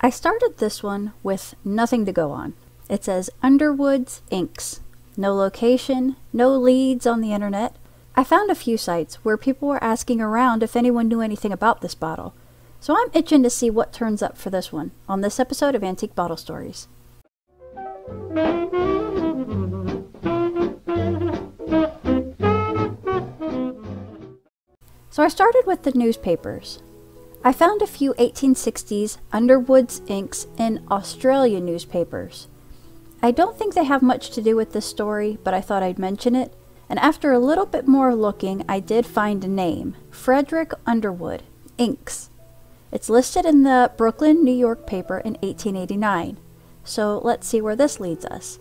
I started this one with nothing to go on. It says Underwoods Inks. No location, no leads on the internet. I found a few sites where people were asking around if anyone knew anything about this bottle. So I'm itching to see what turns up for this one on this episode of Antique Bottle Stories. So I started with the newspapers. I found a few 1860s Underwoods inks in Australia newspapers. I don't think they have much to do with this story, but I thought I'd mention it. And after a little bit more looking, I did find a name Frederick Underwood, Inks. It's listed in the Brooklyn, New York paper in 1889. So let's see where this leads us.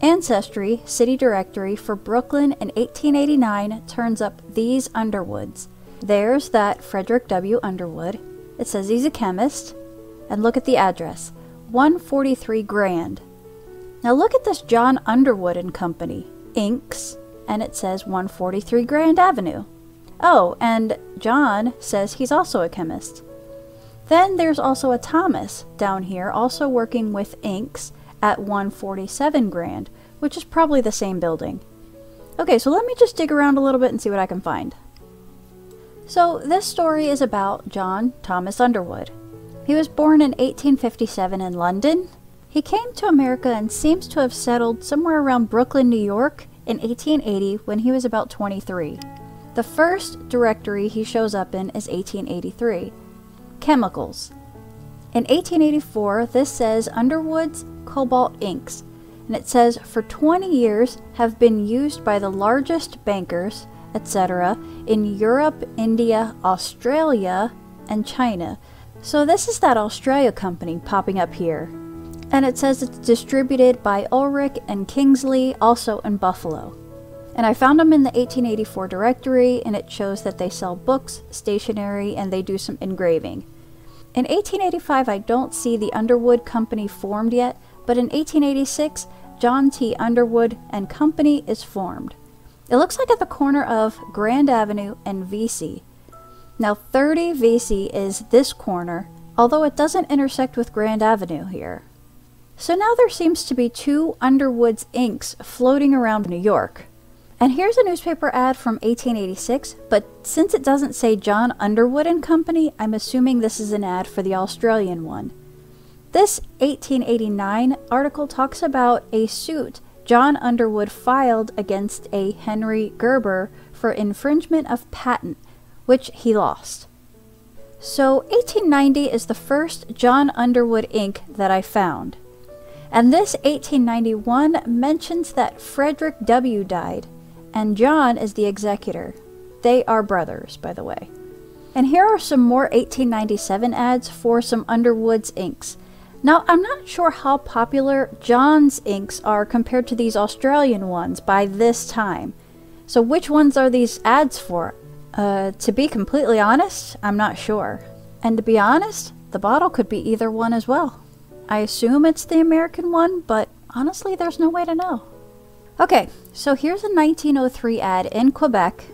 Ancestry City Directory for Brooklyn in 1889 turns up these Underwoods. There's that Frederick W. Underwood. It says he's a chemist. And look at the address 143 Grand. Now look at this John Underwood and Company, Inks, and it says 143 Grand Avenue. Oh, and John says he's also a chemist. Then there's also a Thomas down here, also working with inks at 147 Grand, which is probably the same building. Okay, so let me just dig around a little bit and see what I can find. So, this story is about John Thomas Underwood. He was born in 1857 in London. He came to America and seems to have settled somewhere around Brooklyn, New York in 1880 when he was about 23. The first directory he shows up in is 1883 Chemicals. In 1884, this says Underwood's Cobalt Inks, and it says for 20 years have been used by the largest bankers, etc., in Europe, India, Australia, and China. So this is that Australia company popping up here. And it says it's distributed by Ulrich and Kingsley, also in Buffalo. And I found them in the 1884 directory, and it shows that they sell books, stationery, and they do some engraving. In 1885, I don't see the Underwood Company formed yet, but in 1886, John T. Underwood and Company is formed. It looks like at the corner of Grand Avenue and Vesey. Now, 30 Vesey is this corner, although it doesn't intersect with Grand Avenue here. So now there seems to be two Underwood's inks floating around New York. And here's a newspaper ad from 1886, but since it doesn't say John Underwood and Company, I'm assuming this is an ad for the Australian one. This 1889 article talks about a suit John Underwood filed against a Henry Gerber for infringement of patent, which he lost. So 1890 is the first John Underwood ink that I found. And this 1891 mentions that Frederick W. died, and John is the executor. They are brothers, by the way. And here are some more 1897 ads for some Underwood's inks. Now, I'm not sure how popular John's inks are compared to these Australian ones by this time. So, which ones are these ads for? Uh, to be completely honest, I'm not sure. And to be honest, the bottle could be either one as well. I assume it's the American one, but honestly, there's no way to know. Okay, so here's a 1903 ad in Quebec,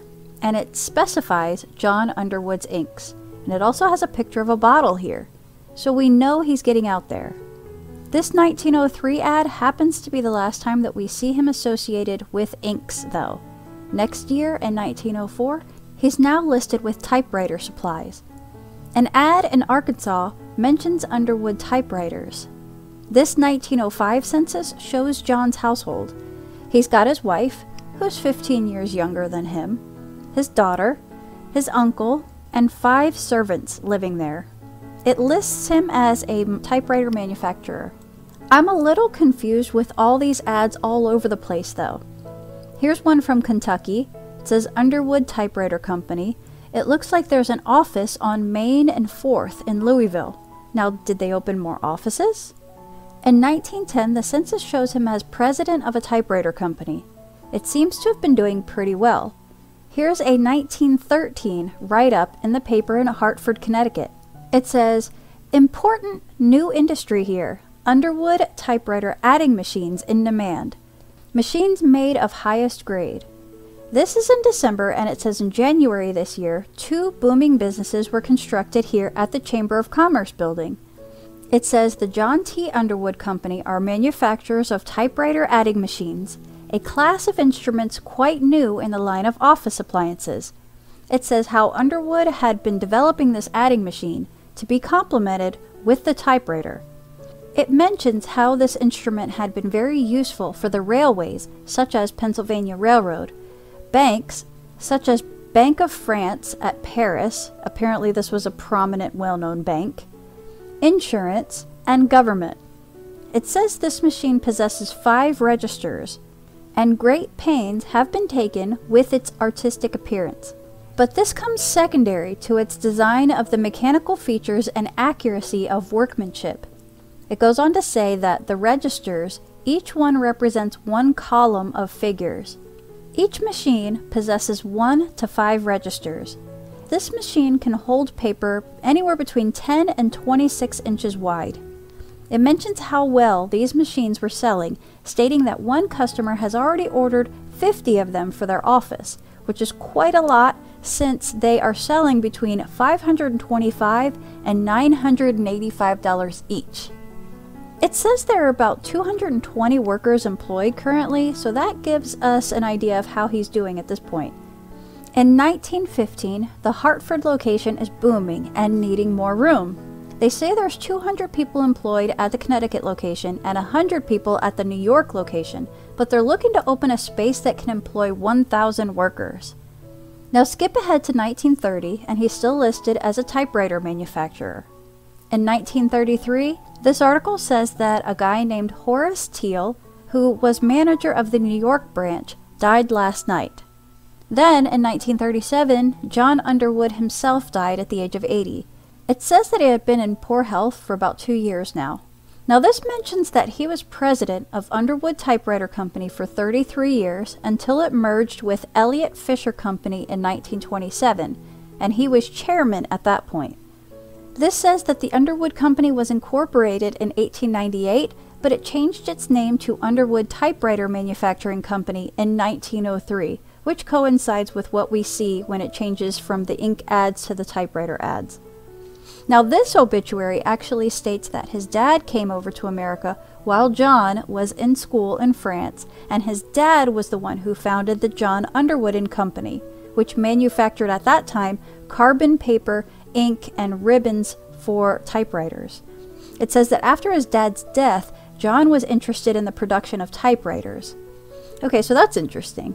and it specifies John Underwood's inks. And it also has a picture of a bottle here, so we know he's getting out there. This 1903 ad happens to be the last time that we see him associated with inks, though. Next year, in 1904, he's now listed with typewriter supplies. An ad in Arkansas mentions Underwood typewriters. This 1905 census shows John's household. He's got his wife, who's 15 years younger than him, his daughter, his uncle, and five servants living there. It lists him as a typewriter manufacturer. I'm a little confused with all these ads all over the place though. Here's one from Kentucky. It says Underwood Typewriter Company. It looks like there's an office on Main and 4th in Louisville. Now, did they open more offices? In 1910, the census shows him as president of a typewriter company. It seems to have been doing pretty well. Here's a 1913 write up in the paper in Hartford, Connecticut. It says, Important new industry here Underwood typewriter adding machines in demand. Machines made of highest grade. This is in December, and it says in January this year, two booming businesses were constructed here at the Chamber of Commerce building. It says the John T. Underwood Company are manufacturers of typewriter adding machines, a class of instruments quite new in the line of office appliances. It says how Underwood had been developing this adding machine to be complemented with the typewriter. It mentions how this instrument had been very useful for the railways, such as Pennsylvania Railroad, banks, such as Bank of France at Paris, apparently this was a prominent, well known bank, insurance, and government. It says this machine possesses five registers, and great pains have been taken with its artistic appearance. But this comes secondary to its design of the mechanical features and accuracy of workmanship. It goes on to say that the registers, each one represents one column of figures. Each machine possesses one to five registers. This machine can hold paper anywhere between 10 and 26 inches wide. It mentions how well these machines were selling, stating that one customer has already ordered 50 of them for their office, which is quite a lot since they are selling between 525 and $985 each. It says there are about 220 workers employed currently, so that gives us an idea of how he's doing at this point. In 1915, the Hartford location is booming and needing more room. They say there's 200 people employed at the Connecticut location and 100 people at the New York location, but they're looking to open a space that can employ 1,000 workers. Now skip ahead to 1930, and he's still listed as a typewriter manufacturer. In 1933, this article says that a guy named Horace Teal, who was manager of the New York branch, died last night. Then, in 1937, John Underwood himself died at the age of 80. It says that he had been in poor health for about two years now. Now, this mentions that he was president of Underwood Typewriter Company for 33 years until it merged with Elliott Fisher Company in 1927, and he was chairman at that point. This says that the Underwood Company was incorporated in 1898, but it changed its name to Underwood Typewriter Manufacturing Company in 1903, which coincides with what we see when it changes from the ink ads to the typewriter ads. Now, this obituary actually states that his dad came over to America while John was in school in France, and his dad was the one who founded the John Underwood and Company, which manufactured at that time carbon paper ink, and ribbons for typewriters. It says that after his dad's death, John was interested in the production of typewriters. Okay, so that's interesting.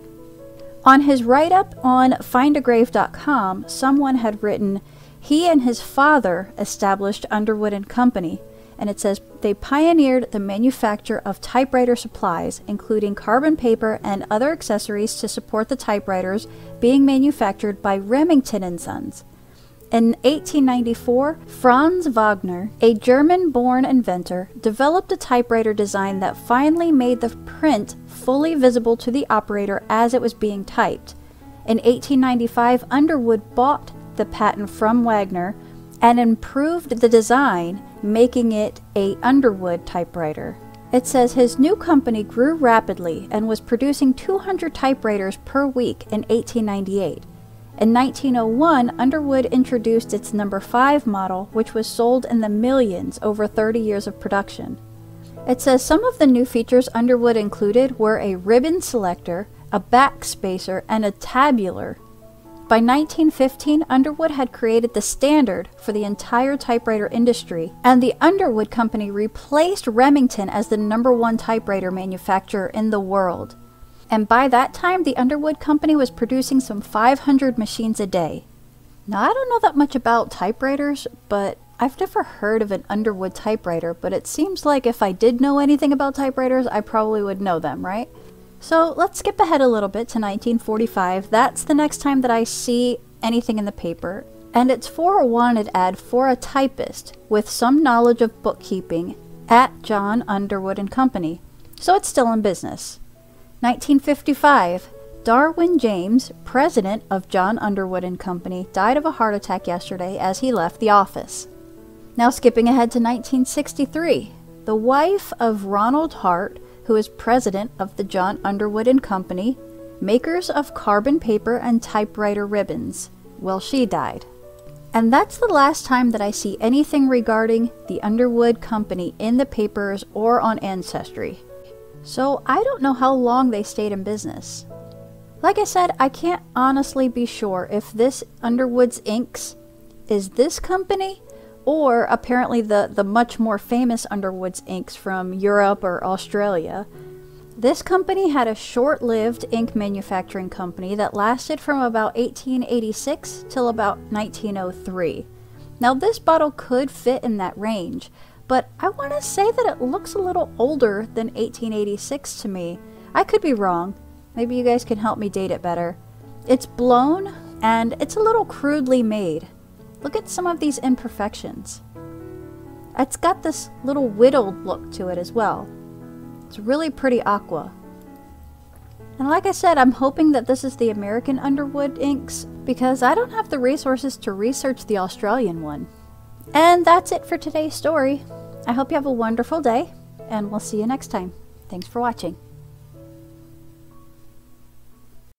On his write up on findagrave.com, someone had written, he and his father established Underwood and Company, and it says they pioneered the manufacture of typewriter supplies, including carbon paper and other accessories to support the typewriters being manufactured by Remington and Sons. In 1894, Franz Wagner, a German born inventor, developed a typewriter design that finally made the print fully visible to the operator as it was being typed. In 1895, Underwood bought the patent from Wagner and improved the design, making it a Underwood typewriter. It says his new company grew rapidly and was producing 200 typewriters per week in 1898. In 1901, Underwood introduced its number 5 model, which was sold in the millions over 30 years of production. It says some of the new features Underwood included were a ribbon selector, a backspacer, and a tabular. By 1915, Underwood had created the standard for the entire typewriter industry, and the Underwood Company replaced Remington as the number one typewriter manufacturer in the world and by that time the Underwood Company was producing some 500 machines a day. Now, I don't know that much about typewriters, but I've never heard of an Underwood typewriter, but it seems like if I did know anything about typewriters, I probably would know them, right? So let's skip ahead a little bit to 1945. That's the next time that I see anything in the paper, and it's for a wanted ad for a typist with some knowledge of bookkeeping at John Underwood and Company. So it's still in business. 1955. Darwin James, president of John Underwood and Company, died of a heart attack yesterday as he left the office. Now skipping ahead to 1963. The wife of Ronald Hart, who is president of the John Underwood and Company, makers of carbon paper and typewriter ribbons. Well, she died. And that's the last time that I see anything regarding the Underwood Company in the papers or on Ancestry. So I don't know how long they stayed in business. Like I said, I can't honestly be sure if this Underwood's Inks is this company or apparently the, the much more famous Underwood's inks from Europe or Australia. This company had a short lived ink manufacturing company that lasted from about 1886 till about 1903. Now, this bottle could fit in that range, but I want to say that it looks a little older than 1886 to me. I could be wrong. Maybe you guys can help me date it better. It's blown and it's a little crudely made. Look at some of these imperfections. It's got this little whittled look to it as well. It's really pretty aqua. And like I said, I'm hoping that this is the American Underwood inks because I don't have the resources to research the Australian one. And that's it for today's story. I hope you have a wonderful day, and we'll see you next time. Thanks for watching.